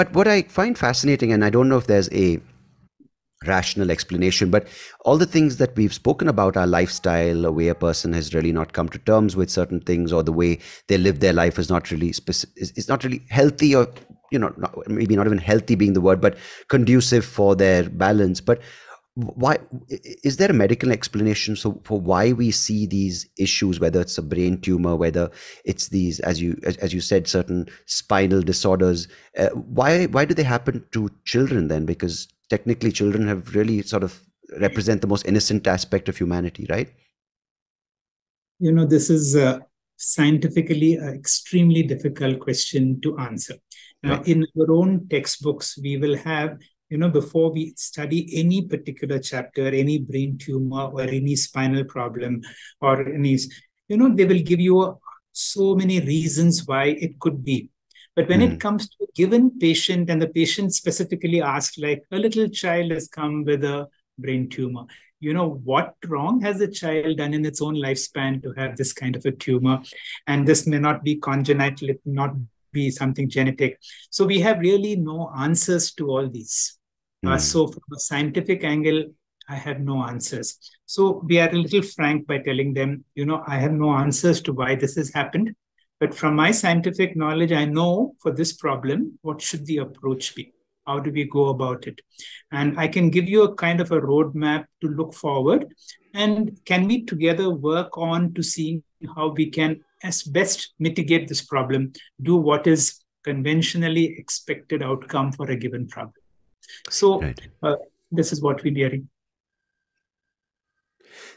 but what I find fascinating, and I don't know if there's a rational explanation, but all the things that we've spoken about our lifestyle, a way a person has really not come to terms with certain things, or the way they live their life is not really specific, is, is not really healthy, or you know, not, maybe not even healthy being the word, but conducive for their balance. But why is there a medical explanation so for why we see these issues whether it's a brain tumor whether it's these as you as, as you said certain spinal disorders? Uh, why why do they happen to children then? Because technically children have really sort of represent the most innocent aspect of humanity right? You know this is uh, scientifically an extremely difficult question to answer. Now, in our own textbooks we will have you know, before we study any particular chapter, any brain tumor or any spinal problem or any, you know, they will give you so many reasons why it could be. But when mm. it hmm. comes to a given patient and the patient specifically asks, like a little child has come with a brain tumor, you know, what wrong has the child done in its own lifespan to have this kind of a tumor? And this may not be congenital, it may not be something genetic. So we have really no answers to all these. Mm. Uh, hmm. so, from a scientific angle, I have no answers. So, we are a little frank by telling them, you know, I have no answers to why this has happened. But from my scientific knowledge, I know for this problem, what should the approach be? How do we go about it? And I can give you a kind of a roadmap to look forward. And can we together work on to see how we can, as best, mitigate this problem, do what is conventionally expected outcome for a given problem? So right. uh, this is what we're hearing.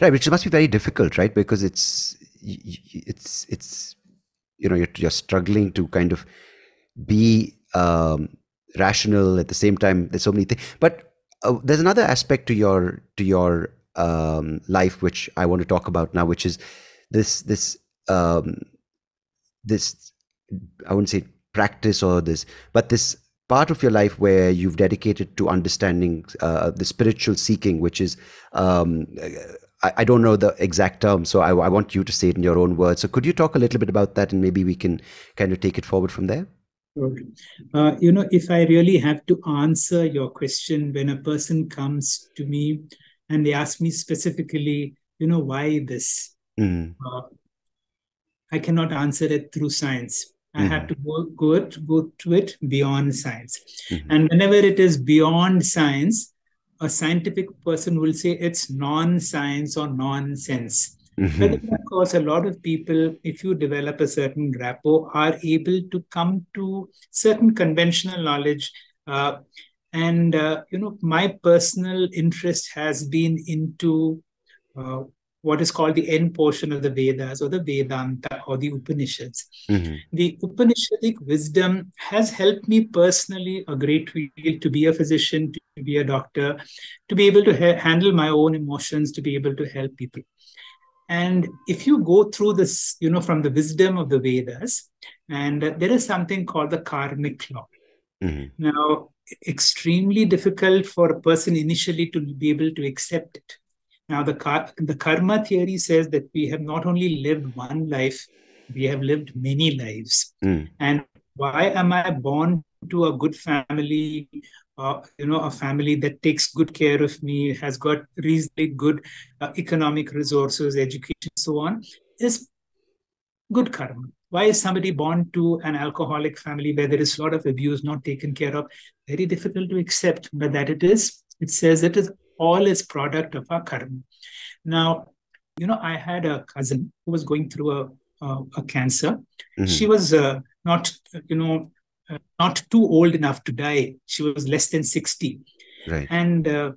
Right, which must be very difficult, right? Because it's it's it's you know you're, you're struggling to kind of be um, rational at the same time. There's so many things, but uh, there's another aspect to your to your um, life which I want to talk about now, which is this this um, this I wouldn't say practice or this, but this part of your life where you've dedicated to understanding uh, the spiritual seeking, which is, um, I, I, don't know the exact term, so I, I, want you to say it in your own words. So could you talk a little bit about that and maybe we can kind of take it forward from there? Okay. Uh, you know, if I really have to answer your question when a person comes to me and they ask me specifically, you know, why this? Mm. Uh, I cannot answer it through science I mm-hmm. have to go, go, it, go to it beyond science. Mm-hmm. And whenever it is beyond science, a scientific person will say it's non-science or nonsense. Mm-hmm. But of course, a lot of people, if you develop a certain rapport, are able to come to certain conventional knowledge. Uh, and uh, you know, my personal interest has been into uh, what is called the end portion of the Vedas or the Vedanta or the Upanishads. Mm-hmm. The Upanishadic wisdom has helped me personally a great deal to be a physician, to be a doctor, to be able to ha- handle my own emotions, to be able to help people. And if you go through this, you know, from the wisdom of the Vedas, and uh, there is something called the karmic law. Mm-hmm. Now, extremely difficult for a person initially to be able to accept it now, the, the karma theory says that we have not only lived one life, we have lived many lives. Mm. And why am I born to a good family, uh, you know, a family that takes good care of me, has got reasonably good uh, economic resources, education, so on, is good karma. Why is somebody born to an alcoholic family where there is a lot of abuse not taken care of? Very difficult to accept, but that it is. It says it is all is product of our karma. Now, you know, I had a cousin who was going through a, a, a cancer. Mm-hmm. She was uh, not, you know, uh, not too old enough to die. She was less than 60. Right. And uh,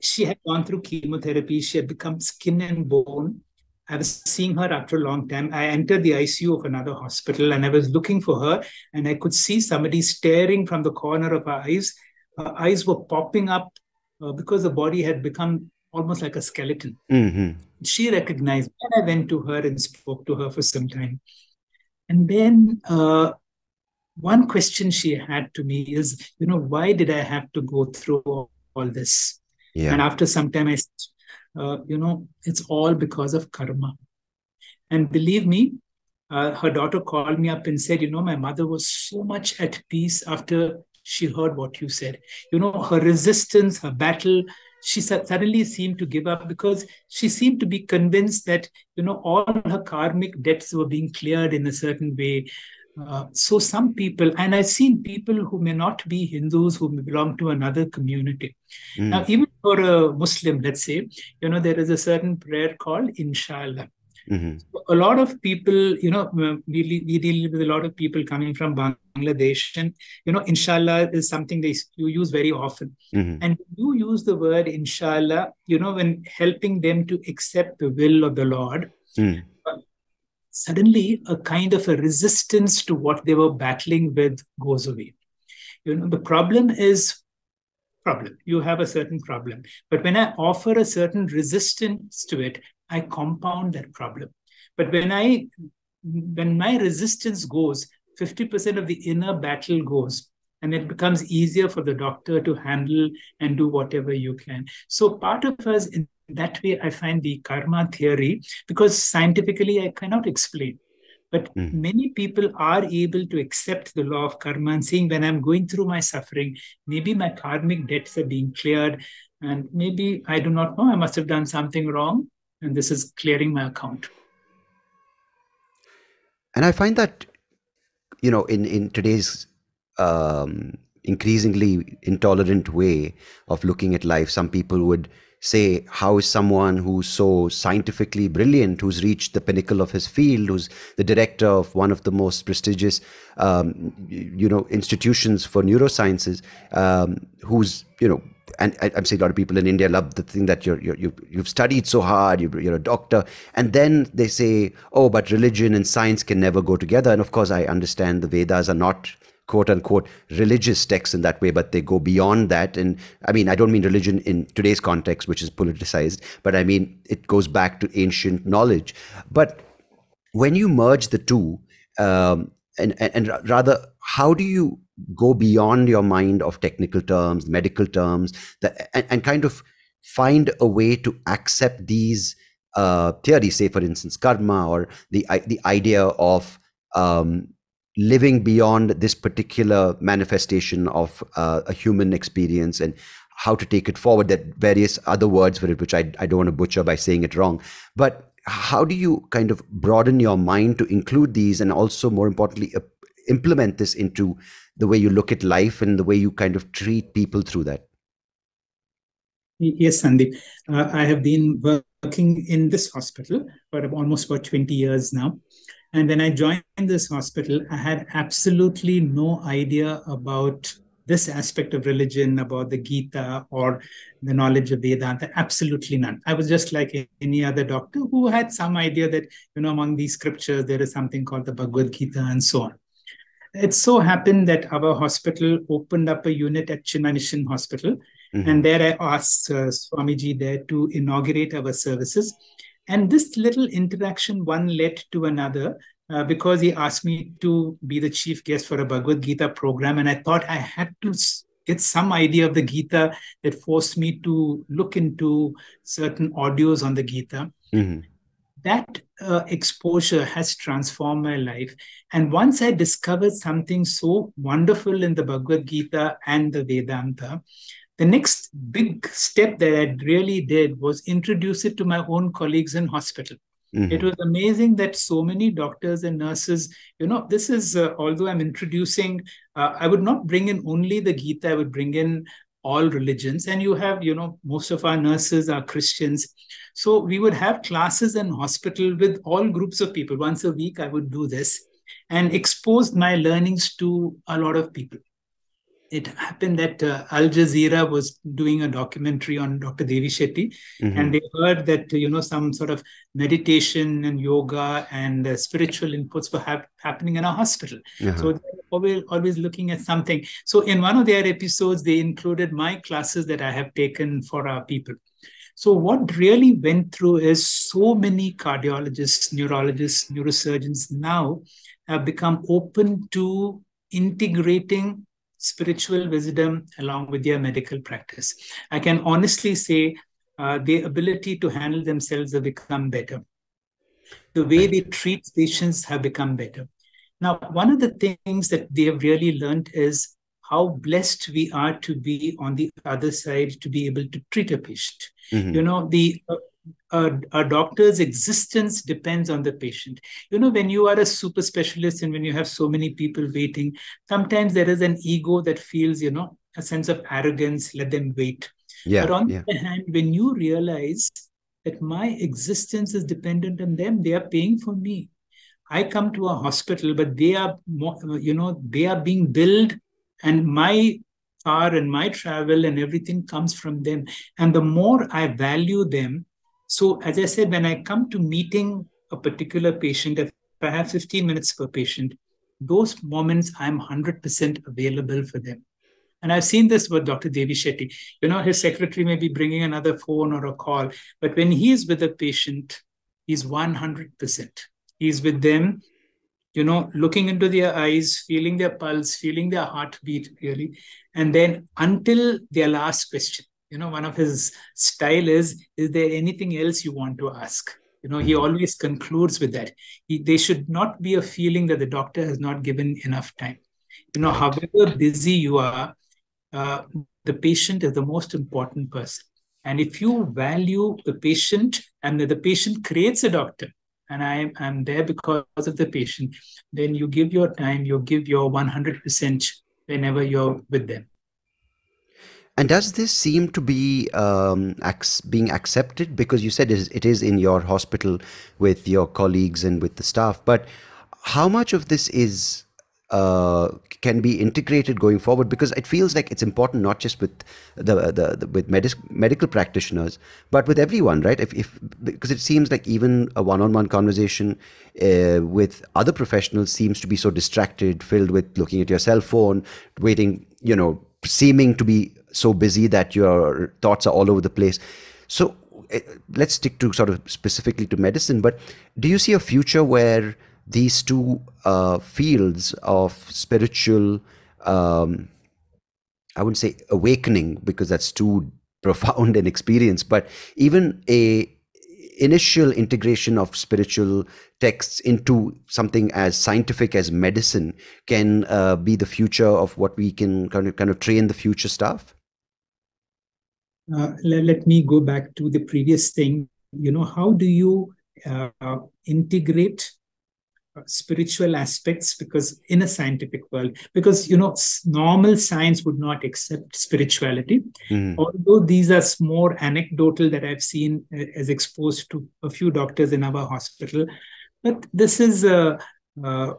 she had gone through chemotherapy. She had become skin and bone. I was seeing her after a long time. I entered the ICU of another hospital and I was looking for her, and I could see somebody staring from the corner of her eyes. Her eyes were popping up uh, because the body had become almost like a skeleton. Mm-hmm. She recognized and I went to her and spoke to her for some time. And then uh, one question she had to me is, you know, why did I have to go through all, all this? Yeah. And after some time, I said, uh, you know, it's all because of karma. And believe me, uh, her daughter called me up and said, You know, my mother was so much at peace after she heard what you said. You know, her resistance, her battle, she suddenly seemed to give up because she seemed to be convinced that, you know, all her karmic debts were being cleared in a certain way. Uh, so some people, and I've seen people who may not be Hindus, who may belong to another community. Mm. Now, even for a Muslim, let's say, you know, there is a certain prayer called Inshallah. Mm-hmm. A lot of people, you know, we, we deal with a lot of people coming from Bangladesh, and you know, inshallah is something they you use very often. Mm-hmm. And you use the word inshallah, you know, when helping them to accept the will of the Lord. Mm. Suddenly, a kind of a resistance to what they were battling with goes away. You know, the problem is problem. You have a certain problem. But when I offer a certain resistance to it, I compound that problem. But when I when my resistance goes, 50% of the inner battle goes and it becomes easier for the doctor to handle and do whatever you can. So part of us in that way, I find the karma theory, because scientifically I cannot explain. But mm. many people are able to accept the law of karma and saying, when I'm going through my suffering, maybe my karmic debts are being cleared. And maybe I do not know, I must have done something wrong and this is clearing my account. And i find that you know in in today's um, increasingly intolerant way of looking at life some people would say how is someone who's so scientifically brilliant who's reached the pinnacle of his field who's the director of one of the most prestigious um, you know institutions for neurosciences um, who's you know and I, am saying a lot of people in India love the thing that you're, you have studied so hard, you're a doctor, and then they say, oh, but religion and science can never go together. And of course, I understand the Vedas are not quote unquote religious texts in that way, but they go beyond that. And I mean, I don't mean religion in today's context, which is politicized, but I mean it goes back to ancient knowledge. But when you merge the two, um, and, and, and rather, how do you go beyond your mind of technical terms, medical terms, that, and, and kind of find a way to accept these uh, theories, say for instance, karma or the the idea of um, living beyond this particular manifestation of uh, a human experience and how to take it forward. That various other words for it, which I, I don't want to butcher by saying it wrong, but how do you kind of broaden your mind to include these and also more importantly uh, implement this into the way you look at life and the way you kind of treat people through that? Yes Sundeep. Uh, i have been working in this hospital for almost about 20 years now and when i joined this hospital i had absolutely no idea about this aspect of religion about the gita or the knowledge of vedanta absolutely none i was just like any other doctor who had some idea that you know among these scriptures there is something called the bhagavad gita and so on it so happened that our hospital opened up a unit at Chinmaya Hospital. Mm-hmm. And there I asked uh, Swamiji there to inaugurate our services. And this little interaction, one led to another, uh, because he asked me to be the chief guest for a Bhagavad Gita program. And I thought I had to get some idea of the Gita that forced me to look into certain audios on the Gita. Mm-hmm that uh, exposure has transformed my life. And once I discovered something so wonderful in the Bhagavad Gita and the Vedanta, the next big step that I really did was introduce it to my own colleagues in hospital. Mm-hmm. It was amazing that so many doctors and nurses, you know, this is, uh, although I'm introducing, uh, I would not bring in only the Gita, I would bring in all religions. And you have, you know, most of our nurses are Christians. So we would have classes in hospital with all groups of people. Once a week, I would do this and exposed my learnings to a lot of people. It happened that uh, Al Jazeera was doing a documentary on Dr. Devi Shetty, mm-hmm. and they heard that you know some sort of meditation and yoga and uh, spiritual inputs were ha- happening in a hospital. Uh-huh. So they were always, always looking at something. So in one of their episodes, they included my classes that I have taken for our people. So, what really went through is so many cardiologists, neurologists, neurosurgeons now have become open to integrating spiritual wisdom along with their medical practice. I can honestly say uh, the ability to handle themselves have become better. the way they treat patients have become better. Now, one of the things that they have really learned is how blessed we are to be on the other side to be able to treat a patient. Mm-hmm. You know, the uh, a, a, doctor's existence depends on the patient. You know, when you are a super specialist and when you have so many people waiting, sometimes there is an ego that feels, you know, a sense of arrogance, let them wait. Yeah, but on yeah. the other hand, when you realize that my existence is dependent on them, they are paying for me. I come to a hospital, but they are, you know, they are being billed, and my car and my travel and everything comes from them. And the more I value them, so, as I said, when I come to meeting a particular patient, if I have 15 minutes per patient, those moments I'm 100% available for them. And I've seen this with Dr. Devi Shetty. You know, his secretary may be bringing another phone or a call, but when he's with a patient, he's 100%. He's with them, you know, looking into their eyes, feeling their pulse, feeling their heartbeat, really. And then until their last question you know one of his style is is there anything else you want to ask? You know he always concludes with that. He, there should not be a feeling that the doctor has not given enough time. You know however busy you are uh, the patient is the most important person. And if you value the patient and the patient creates a doctor and I am there because of the patient, then you give your time, you give your 100% whenever you're with them. And does this seem to be um, being accepted? Because you said it is in your hospital with your colleagues and with the staff, but how much of this is uh, can be integrated going forward? Because it feels like it's important not just with the, the, the with medic- medical practitioners, but with everyone, right? If, if because it seems like even a one-on-one conversation uh, with other professionals seems to be so distracted, filled with looking at your cell phone, waiting, you know, seeming to be so busy that your thoughts are all over the place. So eh, let's stick to sort of specifically to medicine. But do you see a future where these two uh, fields of spiritual, um, I wouldn't say awakening because that's too profound an experience, but even a initial integration of spiritual texts into something as scientific as medicine can uh, be the future of what we can kind of kind of train the future staff uh, let, let, me go back to the previous thing. You know how do you uh, integrate uh, spiritual aspects? Because in a scientific world because you know normal science would not accept spirituality. Mm. although these are more anecdotal that i've seen uh, as exposed to a few doctors in our hospital. But this is uh, uh,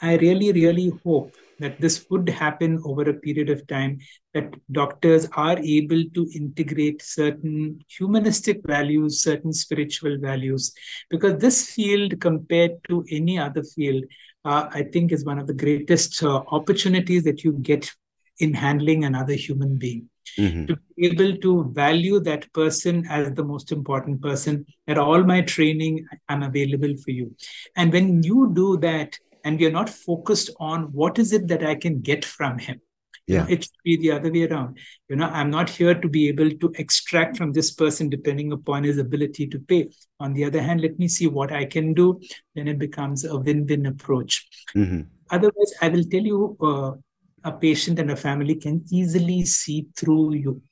i really really hope that this would happen over a period of time, that doctors are able to integrate certain humanistic values, certain spiritual values, because this field, compared to any other field, uh, I think is one of the greatest uh, opportunities that you get in handling another human being. Mm-hmm. To be able to value that person as the most important person. At all my training, I'm available for you. And when you do that, and we are not focused on what is it that I can get from him. Yeah. You know, it should be the other way around. You know, I'm not here to be able to extract from this person depending upon his ability to pay. On the other hand, let me see what I can do. Then it becomes a win-win approach. Mm-hmm. Otherwise, I will tell you, uh, a patient and a family can easily see through you.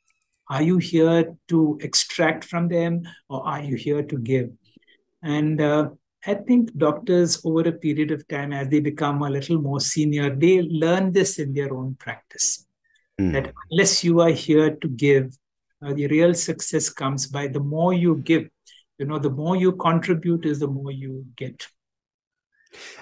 Are you here to extract from them, or are you here to give? And uh, I think doctors, over a period of time, as they become a little more senior, they learn this in their own practice. Mm. That unless you are here to give, uh, the real success comes by the more you give. You know, the more you contribute is the more you get.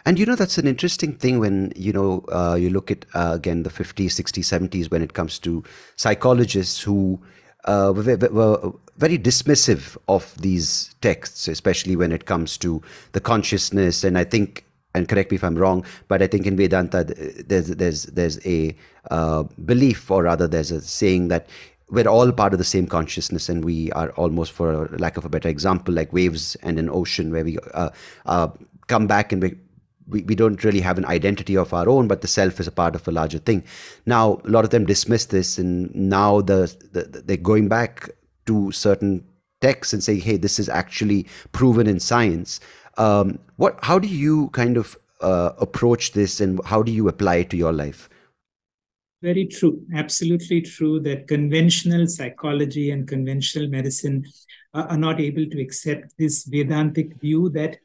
And you know, that's an interesting thing when, you know, uh, you look at, uh, again, the 50s, 60s, 70s, when it comes to psychologists who uh, were, very dismissive of these texts, especially when it comes to the consciousness. And I think, and correct me if I'm wrong, but I think in Vedanta there's there's there's a uh, belief, or rather, there's a saying that we're all part of the same consciousness, and we are almost, for lack of a better example, like waves and an ocean, where we uh, uh, come back and we we, don't really have an identity of our own, but the self is a part of a larger thing. Now, a lot of them dismiss this, and now the, the they're going back to certain texts and saying, "Hey, this is actually proven in science." Um, what? How do you kind of uh, approach this, and how do you apply it to your life? Very true. Absolutely true that conventional psychology and conventional medicine are not able to accept this Vedantic view that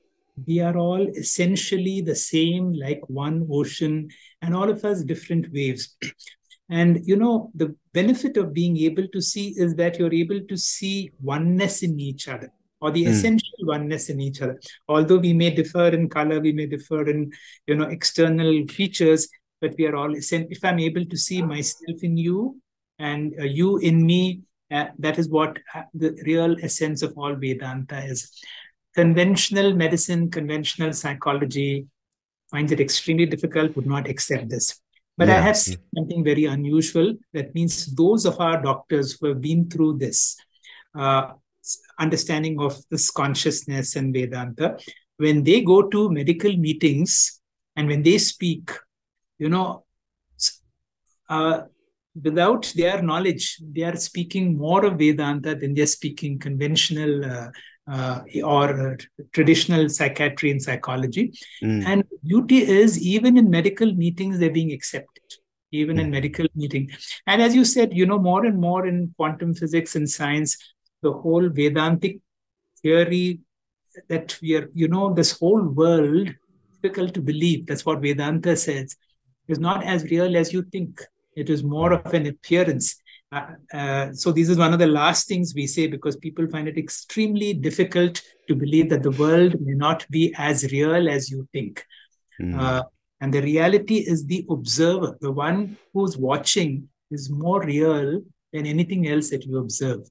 we are all essentially the same, like one ocean, and all of us different waves. And you know, the benefit of being able to see is that you're able to see oneness in each other or the mm. essential oneness in each other. Although we may differ in color, we may differ in you know external features, but we are all if I'm able to see myself in you and uh, you in me, uh, that is what uh, the real essence of all Vedanta is. Conventional medicine, conventional psychology finds it extremely difficult, would not accept this. But yeah. I have seen something very unusual. That means those of our doctors who have been through this uh, understanding of this consciousness and Vedanta, when they go to medical meetings and when they speak, you know, uh, without their knowledge, they are speaking more of Vedanta than they're speaking conventional uh, uh, or uh, traditional psychiatry and psychology. Mm. And beauty is even in medical meetings, they're being accepted, even mm. in medical meeting. And as you said, you know, more and more in quantum physics and science, the whole Vedantic theory that we are, you know, this whole world, difficult to believe. That's what Vedanta says, is not as real as you think. It is more of an appearance. Uh, uh, so this is one of the last things we say because people find it extremely difficult to believe that the world may not be as real as you think. Mm. Uh, and the reality is the observer, the one who's watching, is more real than anything else that you observe.